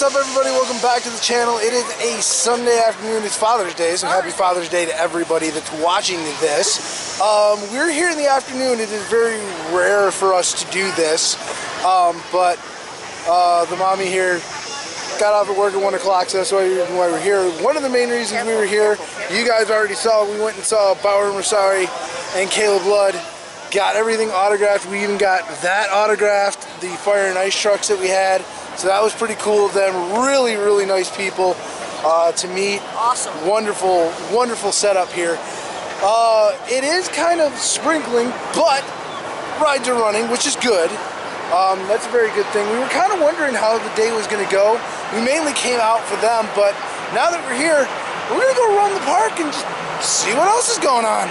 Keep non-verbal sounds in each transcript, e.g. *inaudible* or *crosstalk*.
What's up everybody? Welcome back to the channel. It is a Sunday afternoon. It's Father's Day, so happy Father's Day to everybody that's watching this. Um, we're here in the afternoon. It is very rare for us to do this, um, but uh, the mommy here got off at work at 1 o'clock, so that's why, we're here. One of the main reasons we were here, you guys already saw, we went and saw Bauer Masari and Caleb Blood. Got everything autographed. We even got that autographed, the fire and ice trucks that we had. So that was pretty cool of them. Really, really nice people uh, to meet. Awesome. Wonderful, wonderful setup here. Uh, it is kind of sprinkling, but rides are running, which is good. Um, that's a very good thing. We were kind of wondering how the day was going to go. We mainly came out for them, but now that we're here, we're going to go around the park and just see what else is going on.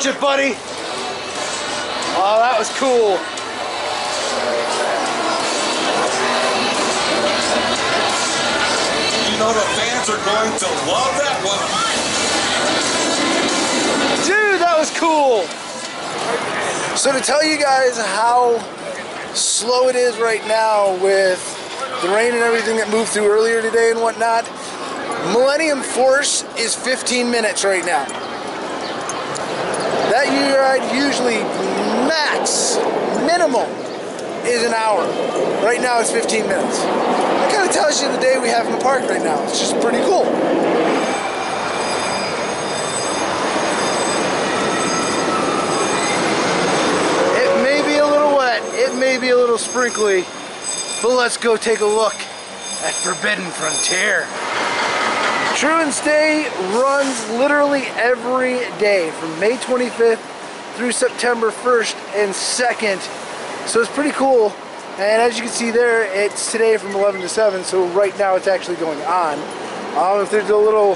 Watch it, buddy. Oh, that was cool. You know the fans are going to love that one. Dude, that was cool. So to tell you guys how slow it is right now with the rain and everything that moved through earlier today and whatnot, Millennium Force is 15 minutes right now. That ride usually max, minimal, is an hour. Right now it's 15 minutes. That kind of tells you the day we have in the park right now. It's just pretty cool. It may be a little wet, it may be a little sprinkly, but let's go take a look at Forbidden Frontier. Truant's Day runs literally every day from May 25th through September 1st and 2nd. So it's pretty cool. And as you can see there, it's today from 11 to 7, so right now it's actually going on. Um, if there's a little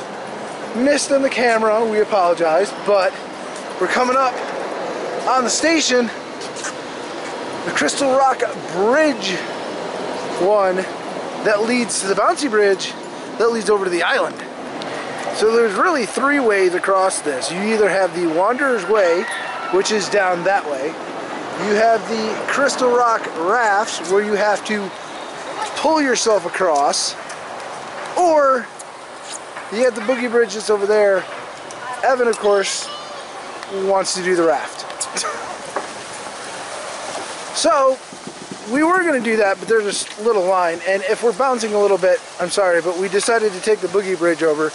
mist on the camera, we apologize, but we're coming up on the station, the Crystal Rock Bridge one that leads to the bouncy bridge that leads over to the island. So there's really three ways across this. You either have the Wanderer's Way, which is down that way. You have the Crystal Rock Rafts, where you have to pull yourself across. Or you have the Boogie Bridge that's over there. Evan, of course, wants to do the raft. *laughs* So, we were going to do that, but there's a little line, and if we're bouncing a little bit, I'm sorry, but we decided to take the boogie bridge over,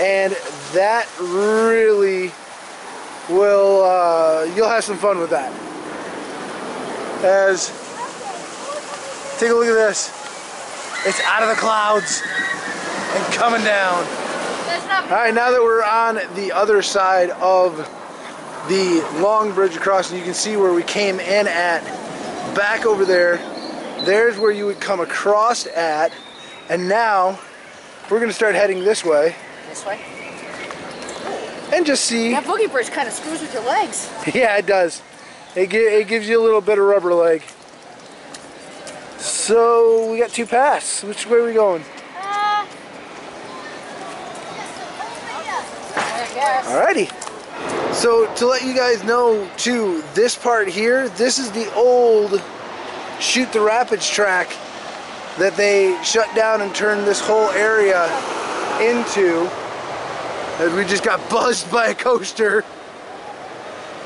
and that really will, uh, you'll have some fun with that. As, take a look at this. It's out of the clouds and coming down. All right, now that we're on the other side of the long bridge across and you can see where we came in at back over there. There's where you would come across at, And now we're gonna start heading this way This way. and just see. That boogie bridge kind of screws with your legs. *laughs* Yeah, it does. It, it gives you a little bit of rubber leg. So we got two paths. Which way are we going? Uh. Alrighty. So to let you guys know too, this part here, this is the old Shoot the Rapids track that they shut down and turned this whole area into. We just got buzzed by a coaster.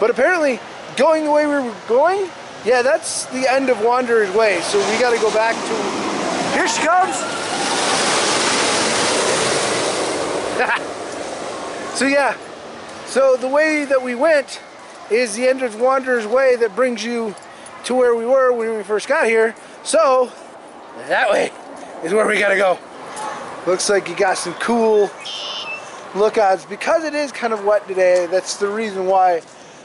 But apparently, going the way we were going, yeah, that's the end of Wanderer's Way. So we got to go back to. Here she comes. *laughs* so yeah, so the way that we went is the end of Wanderer's Way that brings you to where we were when we first got here. So that way is where we gotta go. Looks like you got some cool lookouts because it is kind of wet today. That's the reason why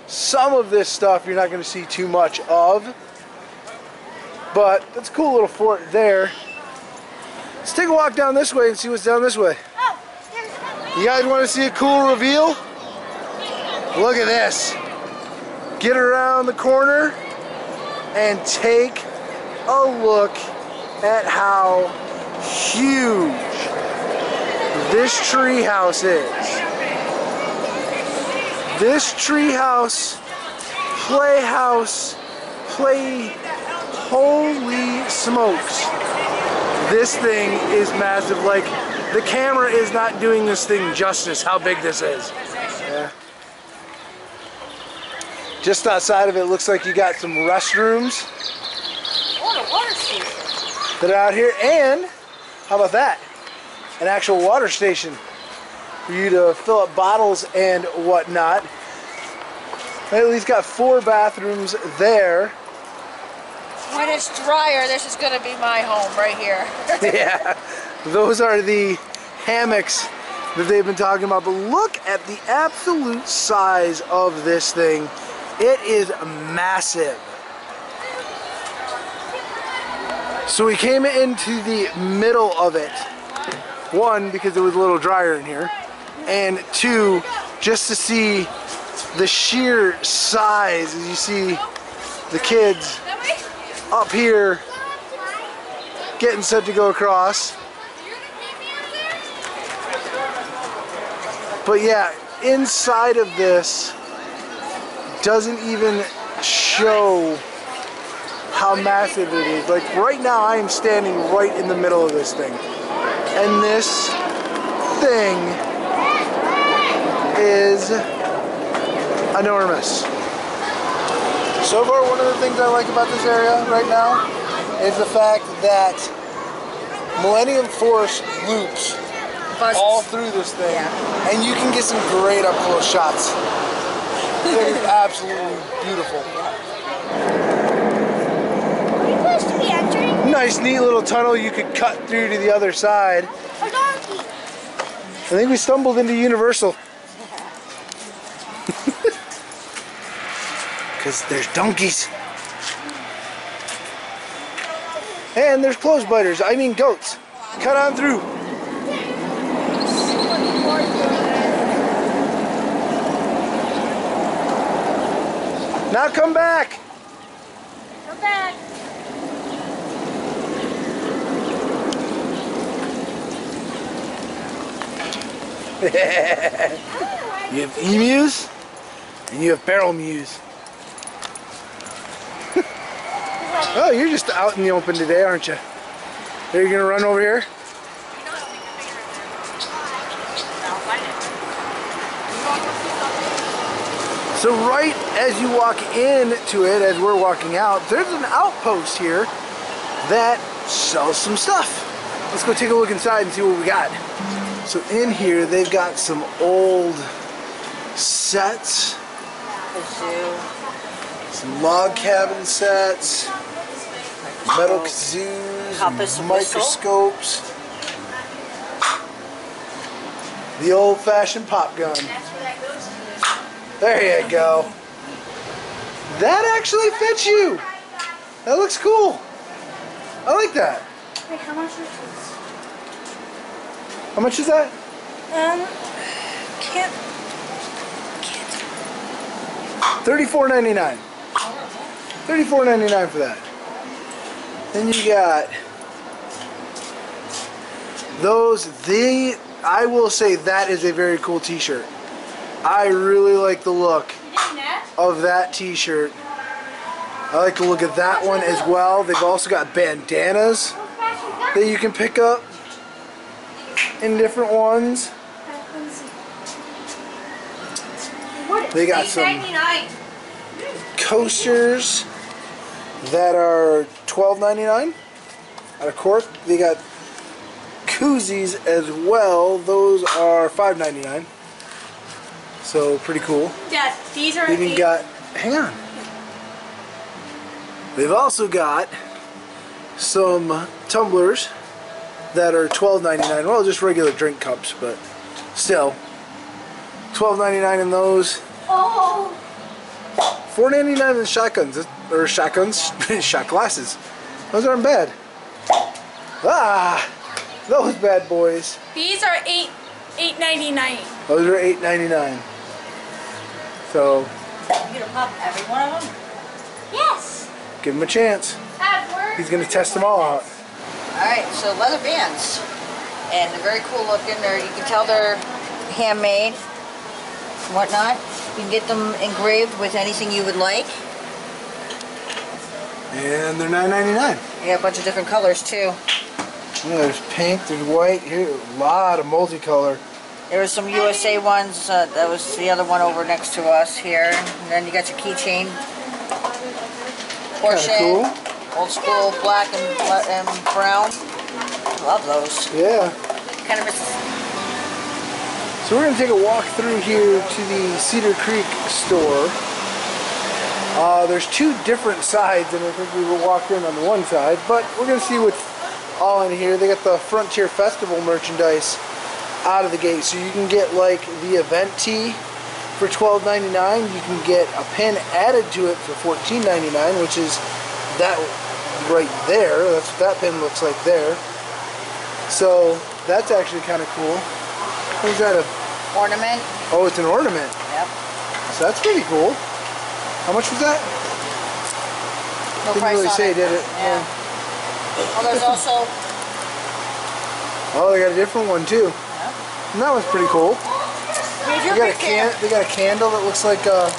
some of this stuff you're not gonna see too much of. But that's a cool little fort there. Let's take a walk down this way and see what's down this way. You guys want to see a cool reveal? Look at this. Get around the corner and take a look at how huge this treehouse is. This treehouse, playhouse, play, holy smokes. This thing is massive. Like, the camera is not doing this thing justice, how big this is. Yeah. Just outside of it, looks like you got some restrooms What a water station. that are out here. And, how about that? An actual water station for you to fill up bottles and whatnot. At least got four bathrooms there. When it's drier, this is going to be my home right here. *laughs* *laughs* yeah, those are the hammocks that they've been talking about. But look at the absolute size of this thing. It is massive. So we came into the middle of it. One, because it was a little drier in here. And two, just to see the sheer size as you see the kids up here getting set to go across. But yeah, inside of this doesn't even show how massive it is. Like right now I am standing right in the middle of this thing. And this thing is enormous. So far one of the things I like about this area right now is the fact that Millennium Force loops Buzzes. all through this thing, Yeah. and you can get some great up close shots. It is *laughs* absolutely beautiful. Are you supposed to be entering? Nice, neat little tunnel you could cut through to the other side. I think we stumbled into Universal. *laughs* Because there's donkeys. And there's clothes biters, I mean goats. Cut on through. Now come back. Come back. *laughs* You have emus and you have barrel mews. *laughs* oh, you're just out in the open today, aren't you? Are you gonna run over here? So right as you walk into it, as we're walking out, there's an outpost here that sells some stuff. Let's go take a look inside and see what we got. So in here, they've got some old sets, The zoo. some log cabin sets, metal kazoos, Compass and whistle. microscopes, the old-fashioned pop gun. There you go. That actually fits you. That looks cool. I like that. Wait, how much is this? How much is that? Um, can't. can't. Thirty-four ninety-nine. Thirty-four ninety-nine for that. Then you got those. The I will say that is a very cool T-shirt. I really like the look of that T-shirt. I like to look at that one as well. They've also got bandanas that you can pick up in different ones. They got some coasters that are $12.99 out of cork. They got koozies as well. Those are $5.99. So pretty cool. Dad, these are They've even eight- got, hang on. They've also got some tumblers that are $12.99. Well, just regular drink cups, but still. $12.99 in those. Oh, $4.99 in shotguns. Or shotguns? *laughs* shot glasses. Those aren't bad. Ah! Those bad boys. these are eight eight ninety nine. Those are $8.99. So, You gonna pop every one of them? Yes. give him a chance. At. He's going to test them all out. Alright, so leather bands. And they're very cool looking. They're, you can tell they're handmade and whatnot. You can get them engraved with anything you would like. And they're $9.99. You got a bunch of different colors too. Yeah, there's pink, there's white, here a lot of multicolor. There was some USA ones. Uh, that was the other one over next to us here. And then you got your keychain. Porsche. cool. Old school black and, and brown. Love those. Yeah. Kind of a So we're gonna take a walk through here to the Cedar Creek store. Uh, there's two different sides, and I think we were walked in on the one side, but we're gonna see what's all in here. They got the Frontier Festival merchandise out of the gate, so you can get like the event tee for $12.99. You can get a pin added to it for $14.99, which is that right there. That's what that pin looks like there. So that's actually kind of cool. What is that? A, ornament. oh, it's an ornament. Yep. So that's pretty cool. How much was that? No Didn't price really on say, it. did it? Yeah. Well, there's also Oh, they got a different one too. Yeah. And that one's pretty cool. major They got a can. They got a candle that looks like uh,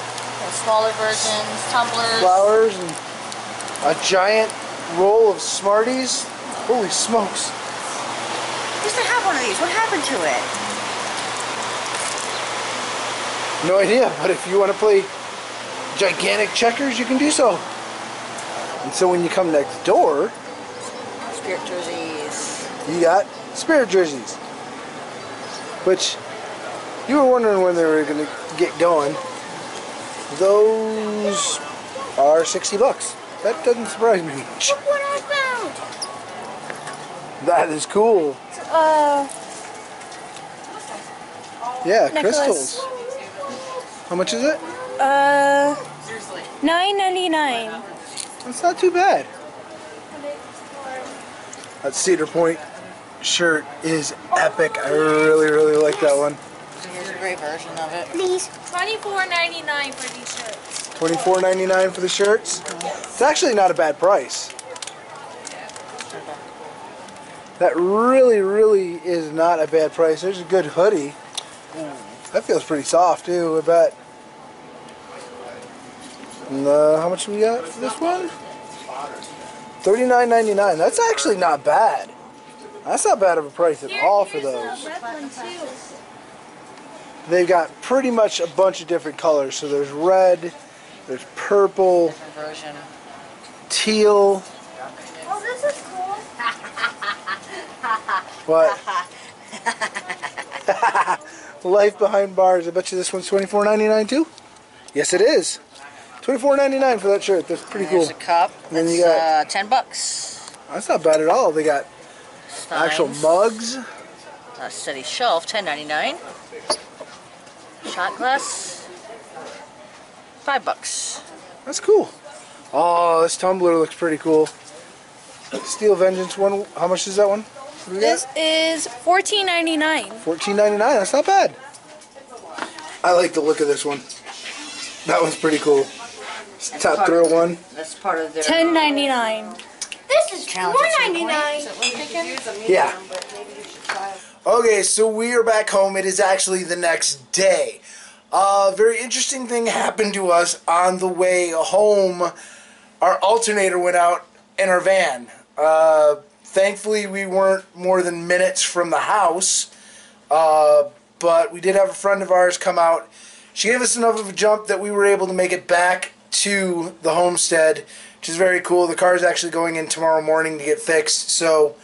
smaller versions, tumblers. flowers and a giant roll of Smarties. Holy smokes! used to have one of these. What happened to it? No idea. But if you want to play gigantic checkers, you can do so. And so when you come next door, Spirit jerseys. you got spirit jerseys. Which you were wondering when they were going to get going. Those are 60 bucks. That doesn't surprise me much. Look what I found. That is cool. Uh, Yeah, Necklace. crystals. How much is it? uh, nine ninety nine. That's not too bad. That Cedar Point shirt is epic. I really, really like that one. Here's a great version of it. Please. Twenty four ninety nine for these shirts. $24.99 for the shirts. It's actually not a bad price. That really, really is not a bad price. There's a good hoodie. That feels pretty soft too, I bet. And, uh, how much we got for this one? $39.99. That's actually not bad. That's not bad of a price at all for those. too. They've got pretty much a bunch of different colors. So there's red, there's purple, Different version. teal. Oh, this is cool. What? *laughs* Life behind bars. I bet you this one's $24.99 too? Yes, it is. $24.99 for that shirt. That's pretty cool. There's a cup. And then you got- uh, ten bucks. That's not bad at all. They got actual mugs. A steady shelf, ten ninety nine. Shot glass. Five bucks. That's cool. Oh, this tumbler looks pretty cool. Steel Vengeance one. How much is that one? This is fourteen ninety nine. Fourteen ninety nine. That's not bad. I like the look of this one. That one's pretty cool. It's That's top part thrill of- one. That's part of their uh, Ten ninety nine. This is challenge. four at some ninety point. nine. Is that what you're thinking? Yeah. Okay, so we are back home. It is actually the next day. A very interesting thing happened to us on the way home. Our alternator went out in our van. Uh, thankfully, we weren't more than minutes from the house, uh, but we did have a friend of ours come out. She gave us enough of a jump that we were able to make it back to the homestead, which is very cool. The car is actually going in tomorrow morning to get fixed, so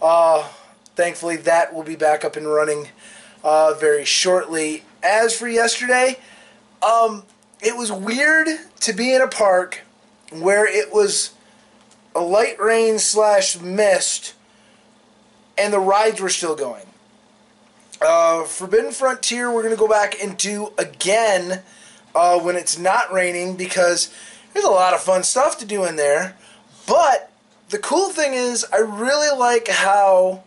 uh, thankfully that will be back up and running uh, very shortly. As for yesterday, um, it was weird to be in a park where it was a light rain slash mist and the rides were still going. Uh, Forbidden Frontier, we're going to go back and do again uh, when it's not raining because there's a lot of fun stuff to do in there. But the cool thing is, I really like how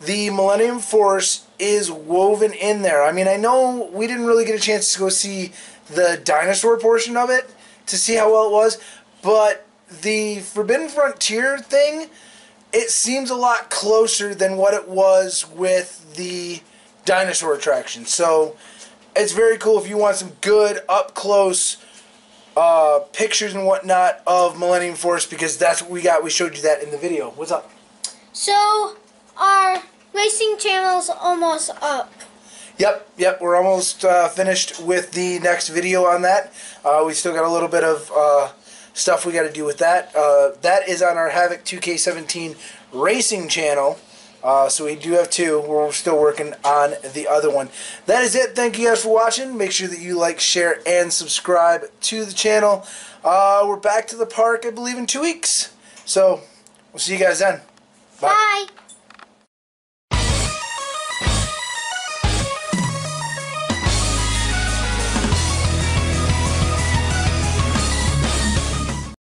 the Millennium Force is woven in there. I mean, I know we didn't really get a chance to go see the dinosaur portion of it to see how well it was, but the Forbidden Frontier thing, it seems a lot closer than what it was with the dinosaur attraction. So it's very cool if you want some good up close uh, pictures and whatnot of Millennium Force because that's what we got. We showed you that in the video. What's up? So our racing channel's almost up. Yep, yep. We're almost uh, finished with the next video on that. Uh, we still got a little bit of uh, stuff we got to do with that. Uh, that is on our Havoc 2K17 racing channel. Uh, so we do have two. We're still working on the other one. That is it. Thank you guys for watching. Make sure that you like, share, and subscribe to the channel. Uh, we're back to the park, I believe, in two weeks. So we'll see you guys then. Bye.